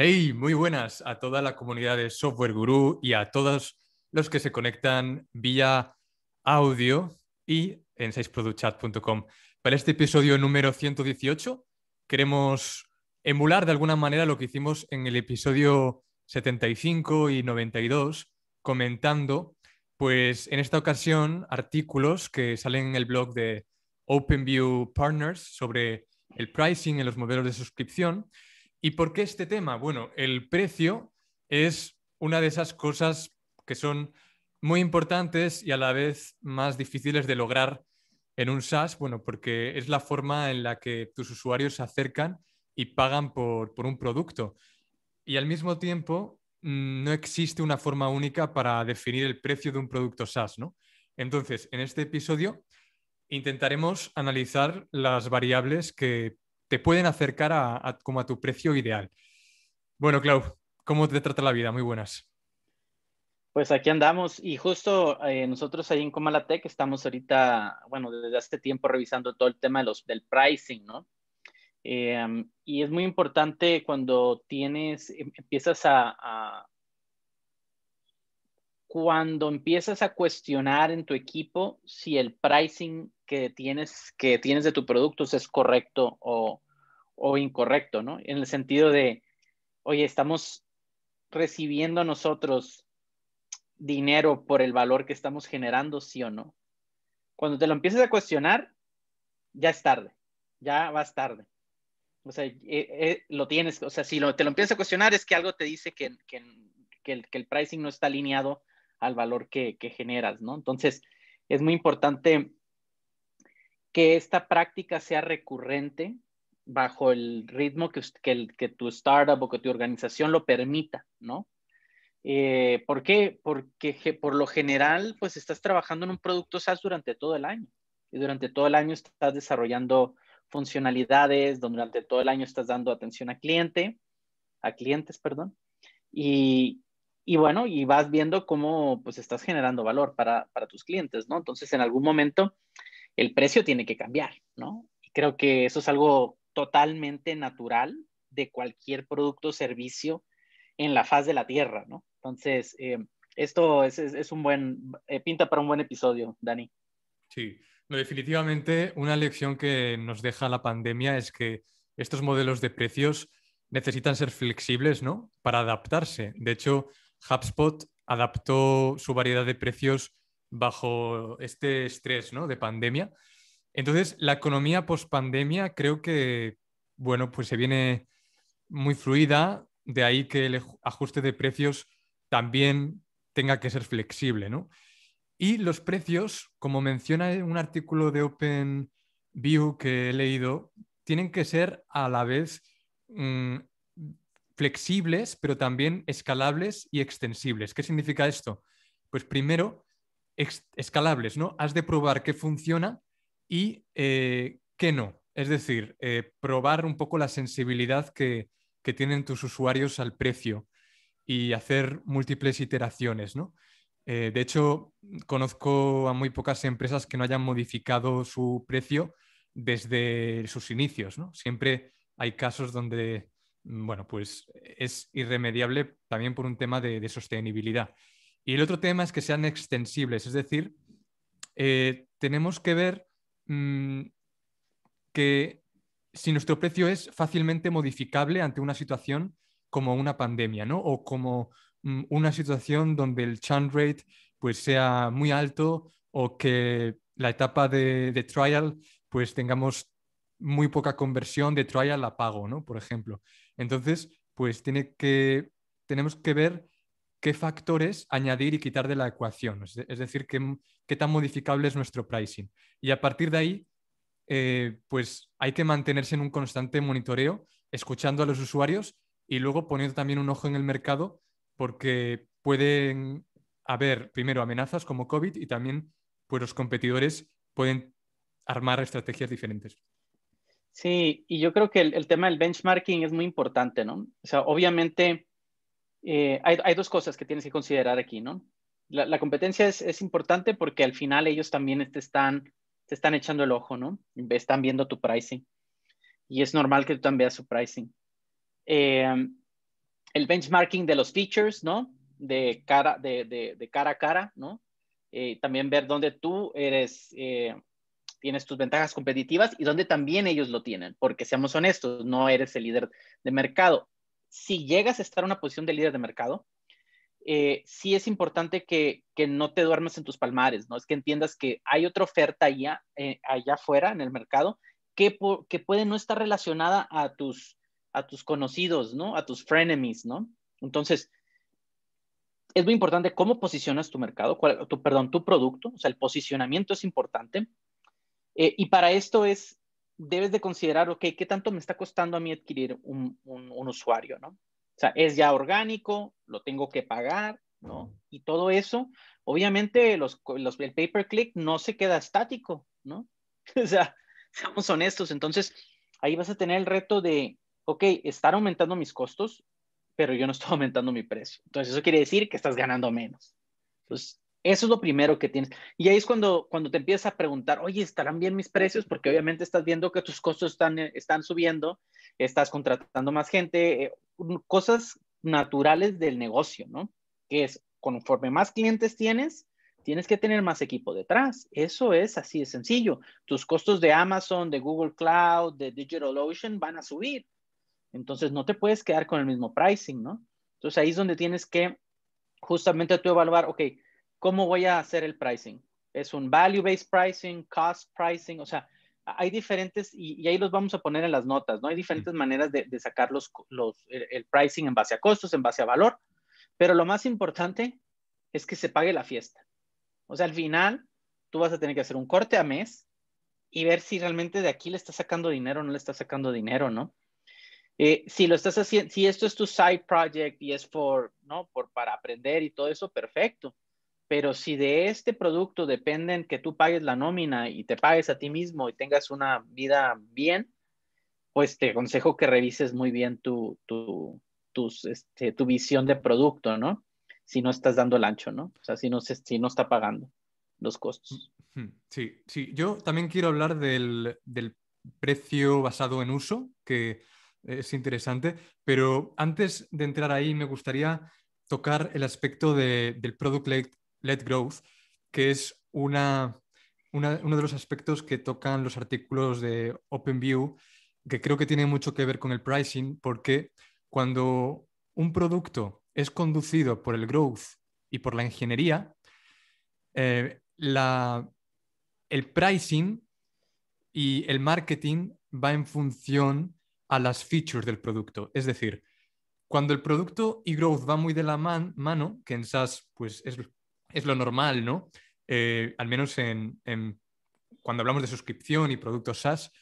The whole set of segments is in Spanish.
Hey, muy buenas a toda la comunidad de Software Guru y a todos los que se conectan vía audio y en 6productchat.com. Para este episodio número 118 queremos emular de alguna manera lo que hicimos en el episodio 75 y 92 comentando pues en esta ocasión artículos que salen en el blog de OpenView Partners sobre el pricing en los modelos de suscripción ¿Y por qué este tema? Bueno, el precio es una de esas cosas que son muy importantes y a la vez más difíciles de lograr en un SaaS, bueno, porque es la forma en la que tus usuarios se acercan y pagan por, un producto. Y al mismo tiempo, mm, no existe una forma única para definir el precio de un producto SaaS, ¿no? Entonces, en este episodio intentaremos analizar las variables que te pueden acercar a, como a tu precio ideal. Bueno, Clau, ¿cómo te trata la vida? Muy buenas. Pues aquí andamos y justo eh, nosotros ahí en Comalatec estamos ahorita, bueno, desde hace tiempo revisando todo el tema de los, del pricing, ¿no? Em, y es muy importante cuando tienes, em, empiezas a, cuando empiezas a cuestionar en tu equipo si el pricing que tienes, que tienes de tu producto es correcto o, o incorrecto, ¿no? En el sentido de, oye, estamos recibiendo nosotros dinero por el valor que estamos generando, sí o no. Cuando te lo empieces a cuestionar, ya es tarde, ya vas tarde. O sea, eh, eh, lo tienes, o sea, si lo, te lo empiezas a cuestionar es que algo te dice que, que, que, el, que el, pricing no está alineado al valor que, que generas, ¿no? Entonces, es muy importante que esta práctica sea recurrente bajo el ritmo que, que, tu startup o que tu organización lo permita, ¿no? Eh, ¿Por qué? Porque por lo general, pues estás trabajando en un producto SaaS durante todo el año. Y durante todo el año estás desarrollando funcionalidades, durante todo el año estás dando atención a cliente, a clientes, perdón. Y, y bueno, y vas viendo cómo pues estás generando valor para, para tus clientes, ¿no? Entonces, en algún momento, el precio tiene que cambiar, ¿no? Y creo que eso es algo totalmente natural de cualquier producto o servicio en la faz de la Tierra, ¿no? Entonces, eh, esto es, es, un buen, eh, pinta para un buen episodio, Dani. Sí, definitivamente una lección que nos deja la pandemia es que estos modelos de precios necesitan ser flexibles, ¿no? Para adaptarse. De hecho, HubSpot adaptó su variedad de precios bajo este estrés, ¿no? De pandemia. Entonces, la economía post pandemia creo que, bueno, pues se viene muy fluida, de ahí que el ajuste de precios también tenga que ser flexible, ¿no? Y los precios, como menciona un artículo de OpenView que he leído, tienen que ser a la vez mm, flexibles, pero también escalables y extensibles. ¿Qué significa esto? Pues primero, escalables, ¿no? Has de probar qué funciona y eh, qué no. Es decir, eh, probar un poco la sensibilidad que, que, tienen tus usuarios al precio y hacer múltiples iteraciones, ¿no? Eh, de hecho, conozco a muy pocas empresas que no hayan modificado su precio desde sus inicios, ¿no? Siempre hay casos donde, bueno, pues es irremediable también por un tema de, sostenibilidad. Y el otro tema es que sean extensibles, es decir, tenemos que ver Mm, que si nuestro precio es fácilmente modificable ante una situación como una pandemia, ¿no? O como mm, una situación donde el churn rate pues sea muy alto o que la etapa de, trial pues tengamos muy poca conversión de trial a pago, ¿no? Por ejemplo. Entonces, pues tenemos que ver qué factores añadir y quitar de la ecuación, es decir, qué, tan modificable es nuestro pricing. Y a partir de ahí, eh, pues hay que mantenerse en un constante monitoreo, escuchando a los usuarios y luego poniendo también un ojo en el mercado, porque pueden haber primero amenazas como COVID y también pues, los competidores pueden armar estrategias diferentes. Sí, y yo creo que el, tema del benchmarking es muy importante, ¿no? O sea, obviamente eh, hay, dos cosas que tienes que considerar aquí, ¿no? La, competencia es, importante porque al final ellos también te están, te están echando el ojo, ¿no? Están viendo tu pricing. Y es normal que tú también veas su pricing. Eh, el benchmarking de los features, ¿no? De cara, de, cara a cara, ¿no? Eh, también ver dónde tú eres, eh, tienes tus ventajas competitivas y dónde también ellos lo tienen, porque seamos honestos, no eres el líder de mercado. Si llegas a estar en una posición de líder de mercado, eh, sí es importante que, no te duermas en tus palmares, ¿no? Es que entiendas que hay otra oferta allá, allá afuera en el mercado que, que puede no estar relacionada a tus, a tus conocidos, ¿no? A tus frenemies, ¿no? Entonces, es muy importante cómo posicionas tu mercado, tu, perdón, tu producto, o sea, el posicionamiento es importante. Eh, y para esto es, debes de considerar, ok, ¿qué tanto me está costando a mí adquirir un, un, usuario, ¿no? O sea, es ya orgánico, lo tengo que pagar, ¿no? Y todo eso, obviamente, los, los, el pay per click no se queda estático, ¿no? o sea, seamos honestos, entonces ahí vas a tener el reto de, ok, estar aumentando mis costos, pero yo no estoy aumentando mi precio. Entonces, eso quiere decir que estás ganando menos. Entonces, eso es lo primero que tienes. Y ahí es cuando, cuando te empiezas a preguntar, oye, ¿estarán bien mis precios? Porque obviamente estás viendo que tus costos están, están subiendo, estás contratando más gente, eh, cosas naturales del negocio, ¿no? Que es, conforme más clientes tienes, tienes que tener más equipo detrás. Eso es así de sencillo. Tus costos de Amazon, de Google Cloud, de DigitalOcean van a subir. Entonces no te puedes quedar con el mismo pricing, ¿no? Entonces ahí es donde tienes que justamente tú evaluar, ok, ¿cómo voy a hacer el pricing? ¿Es un value-based pricing, cost pricing? O sea, hay diferentes, y, ahí los vamos a poner en las notas, ¿no? Hay diferentes maneras de, sacar los, el, pricing en base a costos, en base a valor, pero lo más importante es que se pague la fiesta. O sea, al final, tú vas a tener que hacer un corte a mes y ver si realmente de aquí le está sacando dinero o no le está sacando dinero, ¿no? Eh, si lo estás haciendo, si esto es tu side project y es por, ¿no? Por, para aprender y todo eso, perfecto. Pero si de este producto dependen que tú pagues la nómina y te pagues a ti mismo y tengas una vida bien, pues te aconsejo que revises muy bien tu, tu, este, tu visión de producto, ¿no? Si no estás dando el ancho, ¿no? O sea, si no, si no está pagando los costos. Sí, sí. Yo también quiero hablar del, del precio basado en uso, que es interesante, pero antes de entrar ahí me gustaría tocar el aspecto del Product-Led Growth, que es una, uno de los aspectos que tocan los artículos de OpenView, que creo que tiene mucho que ver con el pricing, porque cuando un producto es conducido por el growth y por la ingeniería, eh, el pricing y el marketing va en función a las features del producto. Es decir, cuando el producto y growth va muy de la mano, que en pues es, lo normal, ¿no? Eh, al menos en, cuando hablamos de suscripción y productos SaaS,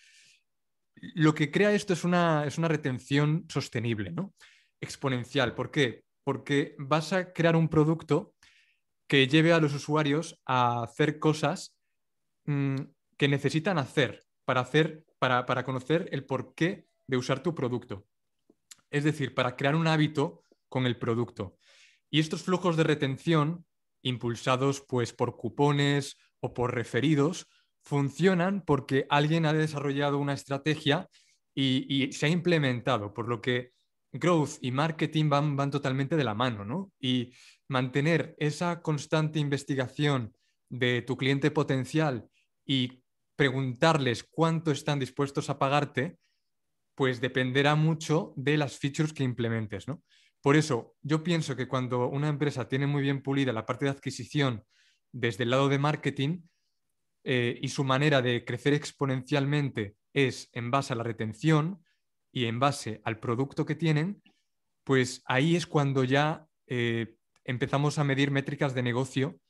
lo que crea esto es una, es una retención sostenible, ¿no? Exponencial. ¿Por qué? Porque vas a crear un producto que lleve a los usuarios a hacer cosas mm, que necesitan hacer para, hacer para, para conocer el por qué de usar tu producto. Es decir, para crear un hábito con el producto. Y estos flujos de retención, impulsados pues por cupones o por referidos, funcionan porque alguien ha desarrollado una estrategia y, se ha implementado, por lo que growth y marketing van, van totalmente de la mano, ¿no? Y mantener esa constante investigación de tu cliente potencial y preguntarles cuánto están dispuestos a pagarte pues dependerá mucho de las features que implementes, ¿no? Por eso, yo pienso que cuando una empresa tiene muy bien pulida la parte de adquisición desde el lado de marketing eh, y su manera de crecer exponencialmente es en base a la retención y en base al producto que tienen, pues ahí es cuando ya eh, empezamos a medir métricas de negocio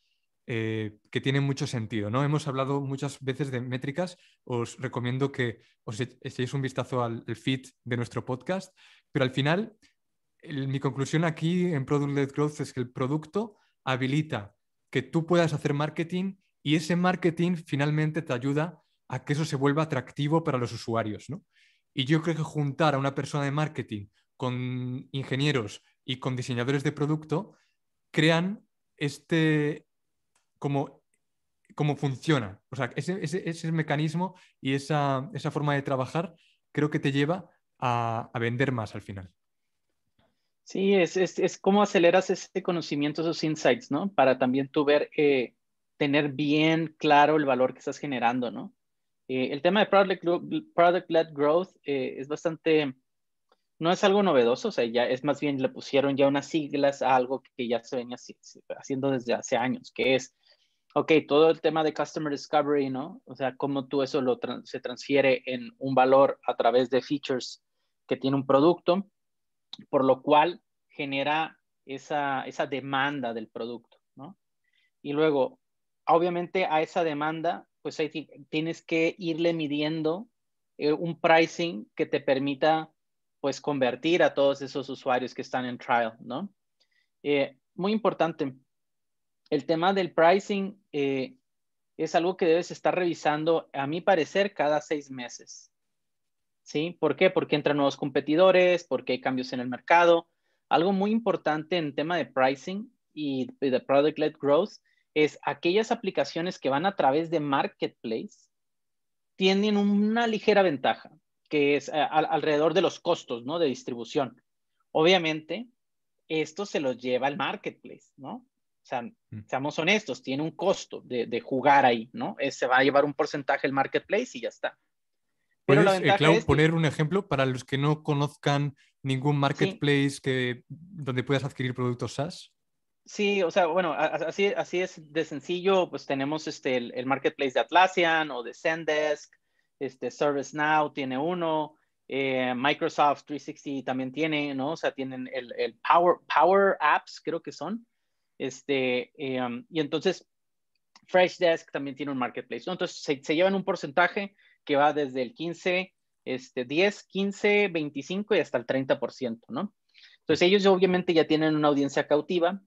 eh, que tienen mucho sentido. ¿no? Hemos hablado muchas veces de métricas, os recomiendo que os echéis un vistazo al feed de nuestro podcast, pero al final mi conclusión aquí en Product Led Growth es que el producto habilita que tú puedas hacer marketing y ese marketing finalmente te ayuda a que eso se vuelva atractivo para los usuarios. Y yo creo que juntar a una persona de marketing con ingenieros y con diseñadores de producto crean este, cómo, cómo funciona. O sea, ese, ese, mecanismo y esa, forma de trabajar creo que te lleva a, vender más al final. Sí, es, es, es cómo aceleras ese conocimiento, esos insights, ¿no? Para también tú ver, eh, tener bien claro el valor que estás generando, ¿no? Eh, el tema de product-led product growth eh, es bastante, no es algo novedoso, o sea, ya es más bien le pusieron ya unas siglas a algo que ya se venía haciendo desde hace años, que es, ok, todo el tema de Customer Discovery, ¿no? O sea, cómo tú eso lo se transfiere en un valor a través de features que tiene un producto por lo cual genera esa, demanda del producto, ¿no? Y luego, obviamente a esa demanda, pues tienes que irle midiendo eh, un pricing que te permita, pues, convertir a todos esos usuarios que están en trial, ¿no? Eh, muy importante, el tema del pricing eh, es algo que debes estar revisando, a mi parecer, cada seis meses. ¿Sí? ¿Por qué? Porque entran nuevos competidores, porque hay cambios en el mercado. Algo muy importante en tema de pricing y de product-led growth es aquellas aplicaciones que van a través de marketplace tienen una ligera ventaja, que es eh, alrededor de los costos, ¿no? De distribución. Obviamente, esto se lo lleva el marketplace, ¿no? O sea, mm. seamos honestos, tiene un costo de, jugar ahí, ¿no? se va a llevar un porcentaje el marketplace y ya está. ¿Puedes, eh, poner un ejemplo para los que no conozcan ningún marketplace que, donde puedas adquirir productos SaaS? Sí, o sea, bueno, así, así es de sencillo, pues tenemos este, el, marketplace de Atlassian o de Zendesk, este, ServiceNow tiene uno, eh, Microsoft 360 también tiene, ¿no? O sea, tienen el, el Power, Power Apps, creo que son. Este, eh, y entonces, Freshdesk también tiene un marketplace, ¿no? Entonces, se, se llevan un porcentaje que va desde el 15, este, 10, 15, 25 y hasta el 30%, ¿no? Entonces ellos obviamente ya tienen una audiencia cautiva,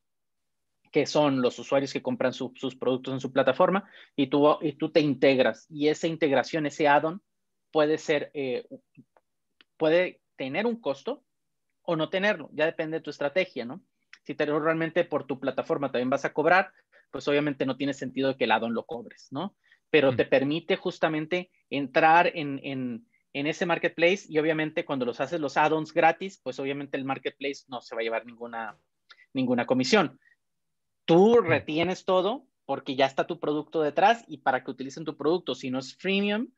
que son los usuarios que compran sus productos en su plataforma, y tú, y tú te integras. Y esa integración, ese add-on, puede ser, eh, puede tener un costo o no tenerlo, ya depende de tu estrategia, ¿no? Si te, realmente por tu plataforma también vas a cobrar, pues obviamente no tiene sentido que el add-on lo cobres, ¿no? Pero mm. te permite justamente entrar en, ese marketplace y obviamente cuando los haces los add-ons gratis, pues obviamente el marketplace no se va a llevar ninguna, ninguna comisión. Tú retienes todo porque ya está tu producto detrás y para que utilicen tu producto, si no es freemium,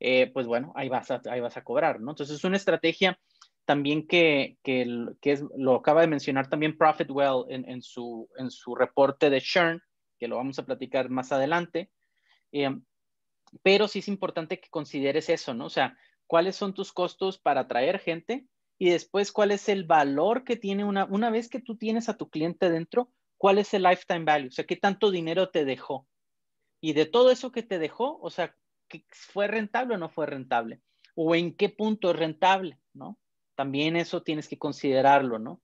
eh, pues bueno, ahí vas, a, ahí vas a cobrar, ¿no? Entonces es una estrategia también que, es, lo acaba de mencionar también Profitwell en, en, su, en su reporte de churn, que lo vamos a platicar más adelante. Eh, pero sí es importante que consideres eso, ¿no? O sea, cuáles son tus costos para atraer gente y después cuál es el valor que tiene una, una vez que tú tienes a tu cliente dentro, cuál es el lifetime value, o sea, qué tanto dinero te dejó. Y de todo eso que te dejó, o sea, ¿fue rentable o no fue rentable? O en qué punto es rentable, ¿no? También eso tienes que considerarlo, ¿no?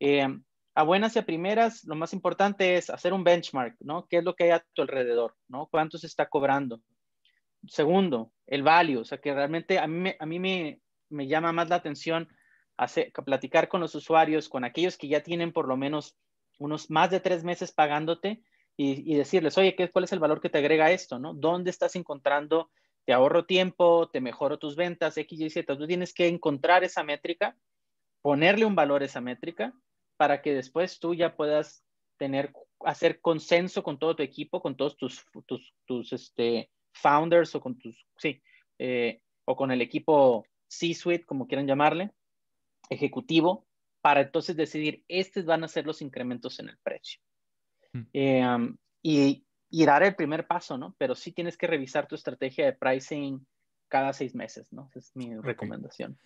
Eh, a buenas y a primeras, lo más importante es hacer un benchmark, ¿no? ¿Qué es lo que hay a tu alrededor, ¿no? ¿Cuánto se está cobrando? Segundo, el value, o sea que realmente a mí, a mí me, me llama más la atención hacer, platicar con los usuarios, con aquellos que ya tienen por lo menos unos más de tres meses pagándote y, y decirles, oye, ¿qué, ¿cuál es el valor que te agrega esto? ¿no? ¿Dónde estás encontrando? Te ahorro tiempo, te mejoro tus ventas, X, Y, Z. Tú tienes que encontrar esa métrica, ponerle un valor a esa métrica para que después tú ya puedas tener, hacer consenso con todo tu equipo, con todos tus, tus, tus este, founders o con tus, sí, eh, o con el equipo C-suite, como quieran llamarle, ejecutivo, para entonces decidir, estos van a ser los incrementos en el precio. Hmm. Eh, um, y, y, dar el primer paso, ¿no? Pero sí tienes que revisar tu estrategia de pricing cada seis meses, ¿no? Esa es mi recomendación.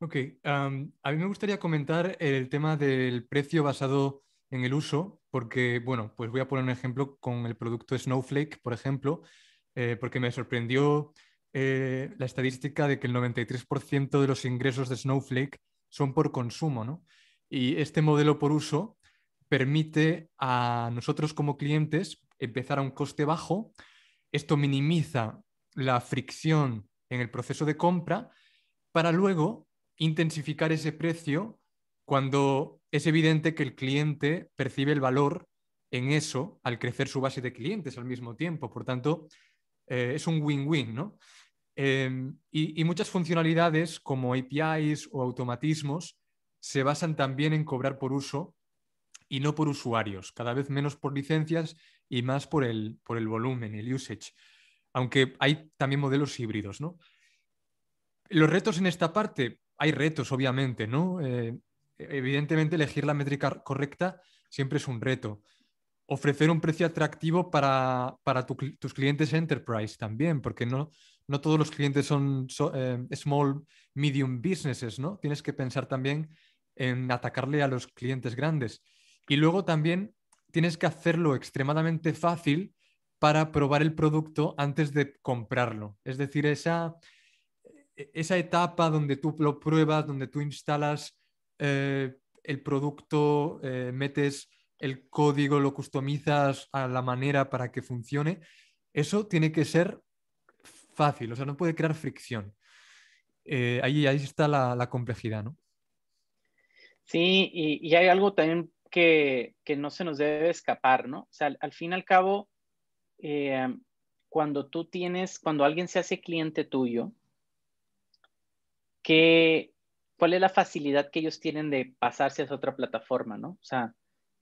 Ok, um, a mí me gustaría comentar el tema del precio basado en el uso, porque, bueno, pues voy a poner un ejemplo con el producto Snowflake, por ejemplo, eh, porque me sorprendió eh, la estadística de que el 93% de los ingresos de Snowflake son por consumo, ¿no? Y este modelo por uso permite a nosotros como clientes empezar a un coste bajo. Esto minimiza la fricción en el proceso de compra para luego intensificar ese precio cuando es evidente que el cliente percibe el valor en eso al crecer su base de clientes al mismo tiempo. Por tanto, eh, es un win-win, ¿no? Em, y, muchas funcionalidades como APIs o automatismos se basan también en cobrar por uso y no por usuarios, cada vez menos por licencias y más por el, por el volumen, el usage. Aunque hay también modelos híbridos, ¿no? Los retos en esta parte, hay retos, obviamente, ¿no? Eh, evidentemente, elegir la métrica correcta siempre es un reto. Ofrecer un precio atractivo para, tus clientes enterprise también, porque no, no todos los clientes son eh, small, medium businesses, ¿no? Tienes que pensar también en atacarle a los clientes grandes. Y luego también tienes que hacerlo extremadamente fácil para probar el producto antes de comprarlo. Es decir, esa, esa etapa donde tú lo pruebas, donde tú instalas eh, el producto, eh, metes el código, lo customizas a la manera para que funcione, eso tiene que ser fácil, o sea, no puede crear fricción. Eh, ahí, está la, complejidad, ¿no? Sí, y, hay algo también que, no se nos debe escapar, ¿no? O sea, al, fin y al cabo, cuando tú tienes, cuando alguien se hace cliente tuyo, ¿cuál es la facilidad que ellos tienen de pasarse a otra plataforma, ¿no? O sea,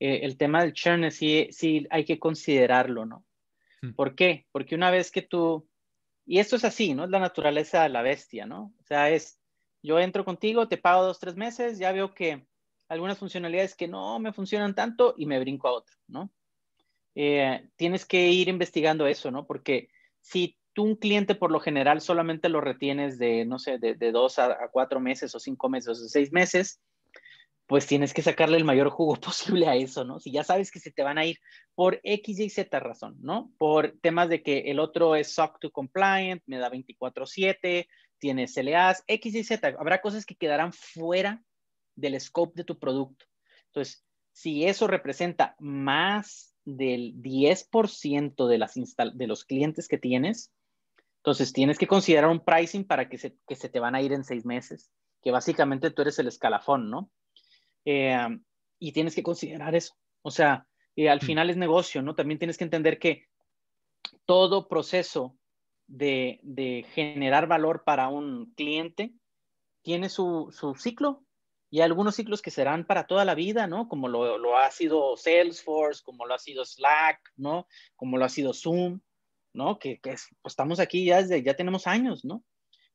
eh, el tema del churn sí, sí hay que considerarlo, ¿no? Hmm. ¿Por qué? Porque una vez que tú, y esto es así, ¿no? Es la naturaleza de la bestia, ¿no? O sea, es, yo entro contigo, te pago dos, tres meses, ya veo que algunas funcionalidades que no me funcionan tanto y me brinco a otro, ¿no? Eh, tienes que ir investigando eso, ¿no? Porque si tú un cliente por lo general solamente lo retienes de, no sé, de, dos a, cuatro meses o cinco meses o seis meses, pues tienes que sacarle el mayor jugo posible a eso, ¿no? Si ya sabes que se te van a ir por X, Y, Z razón, ¿no? Por temas de que el otro es SOC 2 compliant, me da 24/7, tiene SLAs, X, Y, Z. Habrá cosas que quedarán fuera del scope de tu producto. Entonces, si eso representa más del 10% de, las de los clientes que tienes, entonces tienes que considerar un pricing para que se, que se te van a ir en seis meses, que básicamente tú eres el escalafón, ¿no? Eh, y tienes que considerar eso. O sea, eh, al mm. final es negocio, ¿no? También tienes que entender que todo proceso de, de generar valor para un cliente tiene su, su, ciclo y hay algunos ciclos que serán para toda la vida, ¿no? Como lo, lo, ha sido Salesforce, como lo ha sido Slack, ¿no? Como lo ha sido Zoom. ¿no? Que, pues, estamos aquí ya desde, ya tenemos años, ¿no?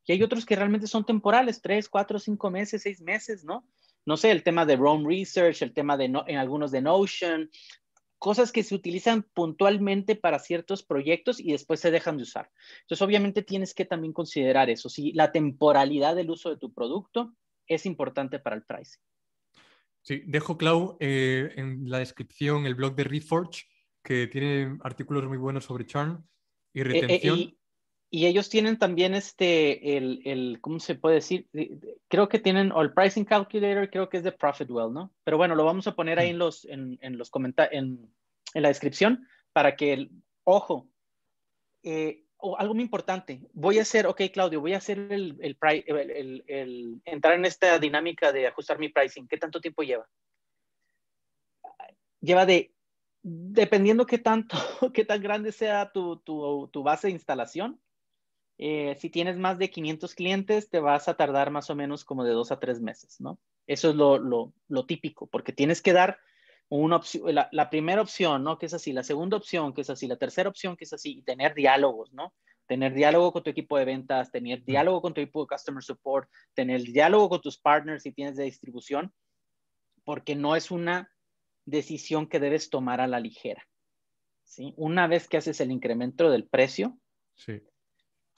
Y hay otros que realmente son temporales, tres, cuatro, cinco meses, seis meses, ¿no? No sé, el tema de Rome Research, el tema de, en algunos de Notion, cosas que se utilizan puntualmente para ciertos proyectos y después se dejan de usar. Entonces, obviamente tienes que también considerar eso, si la temporalidad del uso de tu producto es importante para el pricing. Sí, dejo, Clau, eh, en la descripción el blog de Reforge, que tiene artículos muy buenos sobre churn y eh, eh, retención. Y, ellos tienen también este, el, el, ¿cómo se puede decir? Creo que tienen, o el pricing calculator, creo que es de Profitwell, ¿no? Pero bueno, lo vamos a poner ahí en los, en, en los comentarios, en, en, la descripción, para que, el, ojo, eh, algo muy importante, voy a hacer, ok, Claudio, voy a hacer el, el, el, el, entrar en esta dinámica de ajustar mi pricing. ¿Qué tanto tiempo lleva? Lleva de dependiendo qué tanto, qué tan grande sea tu, base de instalación, eh, si tienes más de 500 clientes, te vas a tardar más o menos como de dos a tres meses, ¿no? Eso es lo, típico, porque tienes que dar una opción, la, primera opción, ¿no? Que es así, la segunda opción, que es así, la tercera opción, que es así, y tener diálogos, ¿no? Tener diálogo con tu equipo de ventas, tener diálogo con tu equipo de customer support, tener diálogo con tus partners si tienes de distribución, porque no es una decisión que debes tomar a la ligera. ¿sí? Una vez que haces el incremento del precio,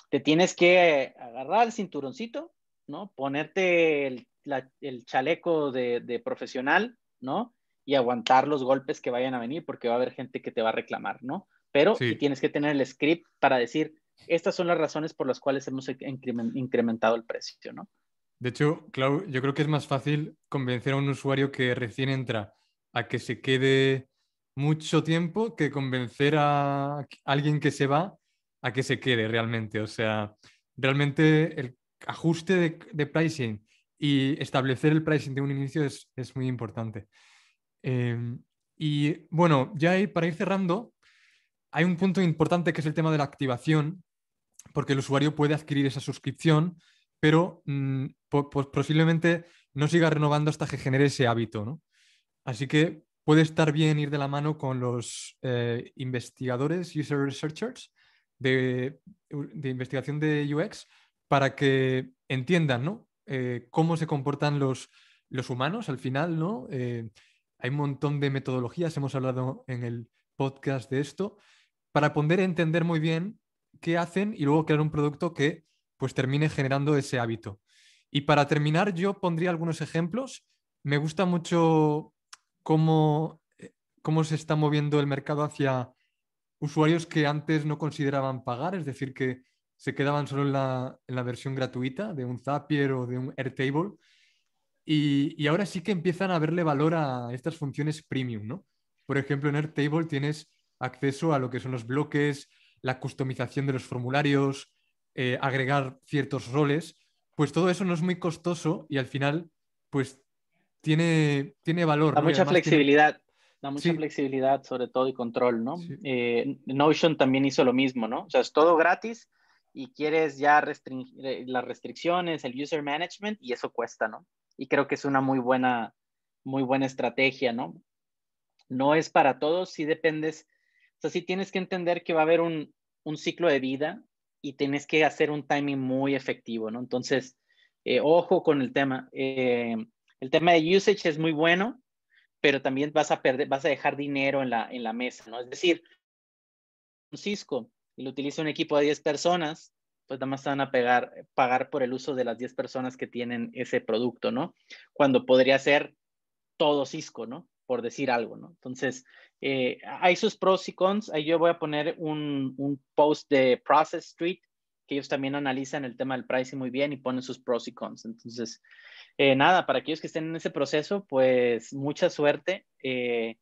te tienes que agarrar el cinturoncito, ¿no? Ponerte el, chaleco de, profesional, ¿no? Y aguantar los golpes que vayan a venir porque va a haber gente que te va a reclamar, ¿no? Pero tienes que tener el script para decir, estas son las razones por las cuales hemos incrementado el precio, ¿no? De hecho, Clau, yo creo que es más fácil convencer a un usuario que recién entra a que se quede mucho tiempo que convencer a alguien que se va a que se quede realmente. O sea, realmente el ajuste de, pricing y establecer el pricing de un inicio es, muy importante. Em, y bueno, ya para ir cerrando, hay un punto importante que es el tema de la activación, porque el usuario puede adquirir esa suscripción pero mm, pues posiblemente no siga renovando hasta que genere ese hábito, ¿no? Así que puede estar bien ir de la mano con los eh, investigadores, user researchers de, investigación de UX para que entiendan ¿no? Eh, cómo se comportan los, los humanos al final. ¿no? Eh, hay un montón de metodologías, hemos hablado en el podcast de esto, para poder entender muy bien qué hacen y luego crear un producto que pues termine generando ese hábito. Y para terminar, yo pondría algunos ejemplos. Me gusta mucho cómo, eh, cómo se está moviendo el mercado hacia usuarios que antes no consideraban pagar, es decir, que se quedaban solo en la, versión gratuita de un Zapier o de un Airtable. Y, y, ahora sí que empiezan a verle valor a estas funciones premium, ¿no? Por ejemplo, en Airtable tienes acceso a lo que son los bloques, la customización de los formularios, eh, agregar ciertos roles, pues todo eso no es muy costoso y al final, pues tiene, tiene valor. Da mucha flexibilidad. Da mucha flexibilidad sobre todo y control, ¿no? Eh, Notion también hizo lo mismo, ¿no? O sea, es todo gratis y quieres ya restringir eh, las restricciones, el user management y eso cuesta, ¿no? Y creo que es una muy buena, muy buena estrategia, ¿no? No es para todos, si dependes, o sea, sí tienes que entender que va a haber un, un ciclo de vida y tienes que hacer un timing muy efectivo, ¿no? Entonces, eh, ojo con el tema. Eh, el tema de usage es muy bueno, pero también vas a perder, vas a dejar dinero en la, en la mesa, ¿no? Es decir, un Cisco y lo utiliza un equipo de 10 personas, pues nada más van a pegar, pagar por el uso de las 10 personas que tienen ese producto, ¿no? Cuando podría ser todo Cisco, ¿no? Por decir algo, ¿no? Entonces, eh, hay sus pros y cons. Ahí yo voy a poner un, un post de Process Street, que ellos también analizan el tema del pricing muy bien y ponen sus pros y cons. Entonces, eh, nada, para aquellos que estén en ese proceso, pues mucha suerte, eh,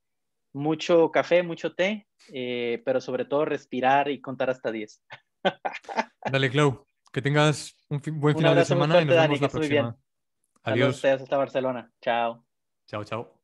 mucho café, mucho té, eh, pero sobre todo respirar y contar hasta 10. Dale, Clau, que tengas un buen final de semana y nos vemos la próxima. Adiós. hasta Barcelona. Chao. Chao, chao.